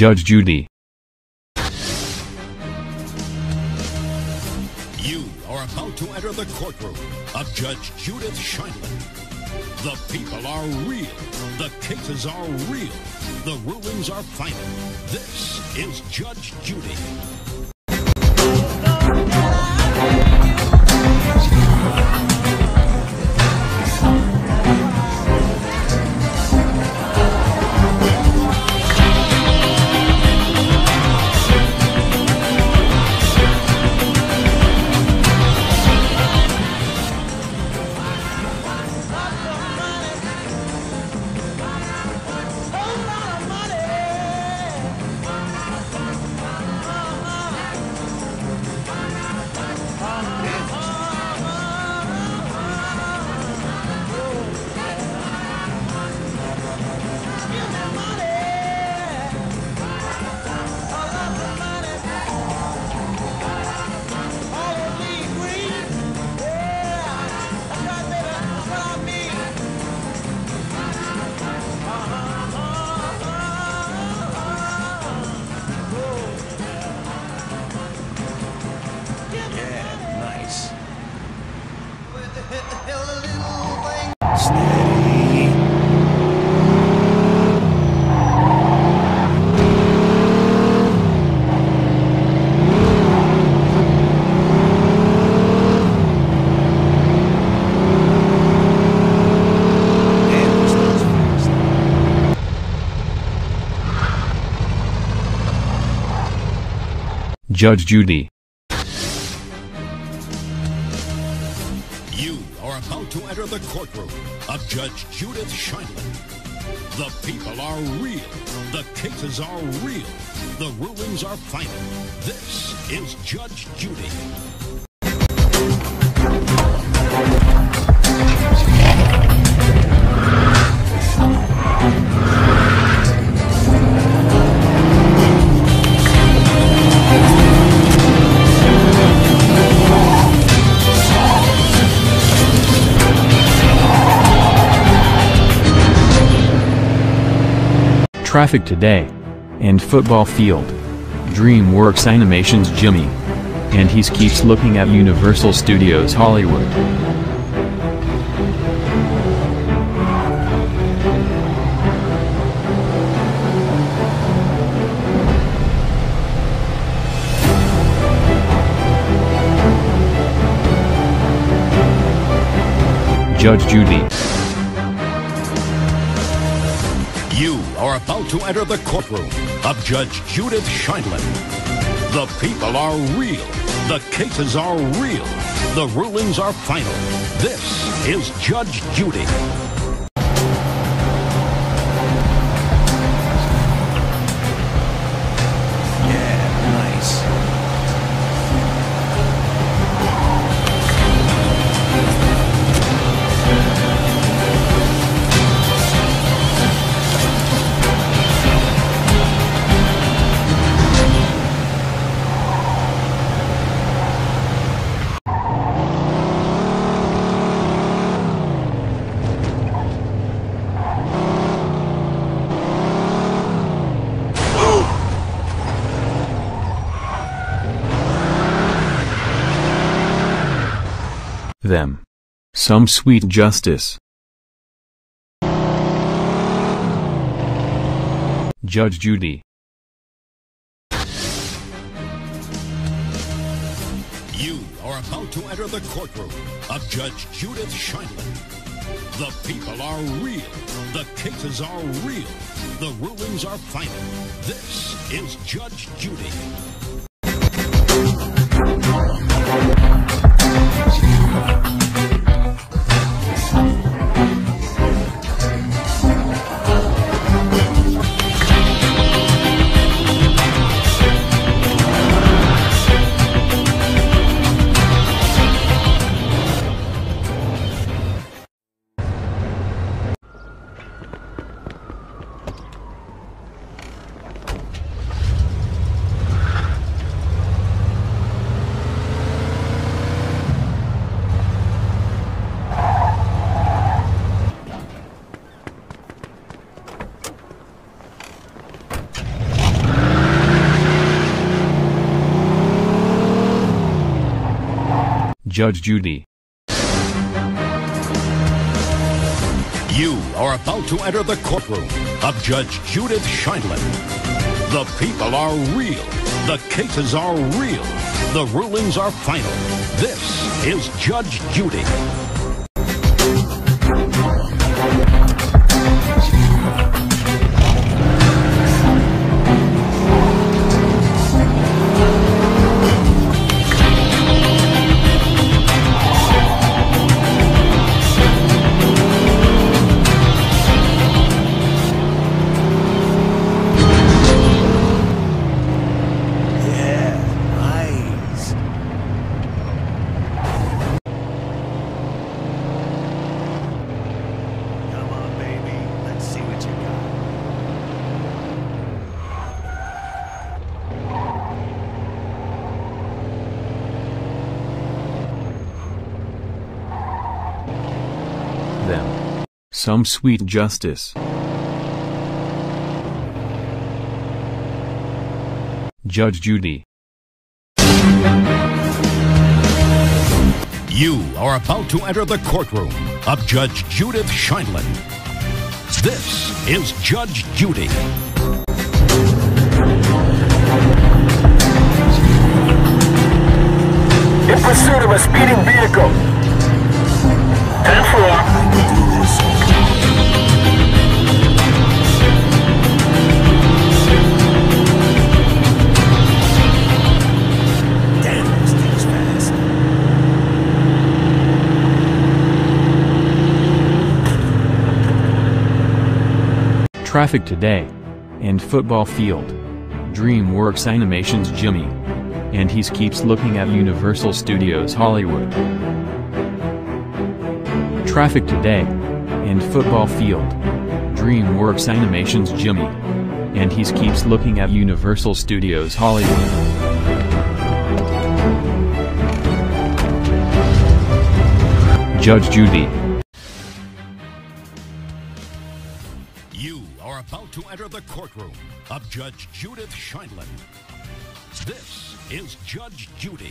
Judge Judy. You are about to enter the courtroom of Judge Judith Sheindlin. The people are real. The cases are real. The rulings are final. This is Judge Judy. Judge Judy. You are about to enter the courtroom of Judge Judith Sheindlin. The people are real. The cases are real. The rulings are final. This is Judge Judy. Traffic today. And football field. DreamWorks Animation's Jimmy. And he keeps looking at Universal Studios Hollywood. Judge Judy. Are about to enter the courtroom of Judge Judith Sheindlin. The people are real. The cases are real. The rulings are final. This is Judge Judy. Them. Some sweet justice. Judge Judy. You are about to enter the courtroom of Judge Judith Sheindlin. The people are real. The cases are real. The rulings are final. This is Judge Judy. Judge Judy. You are about to enter the courtroom of Judge Judith Sheindlin. The people are real. The cases are real. The rulings are final. This is Judge Judy. Some sweet justice. Judge Judy. You are about to enter the courtroom of Judge Judith Sheindlin. This is Judge Judy. in pursuit of a speeding vehicle. 10-4. Traffic today. And football field. DreamWorks Animations Jimmy. And he's keeps looking at Universal Studios Hollywood. Traffic today. And football field. DreamWorks Animations Jimmy. And he's keeps looking at Universal Studios Hollywood. Judge Judy. You are about to enter the courtroom of Judge Judith Sheindlin. This is Judge Judy.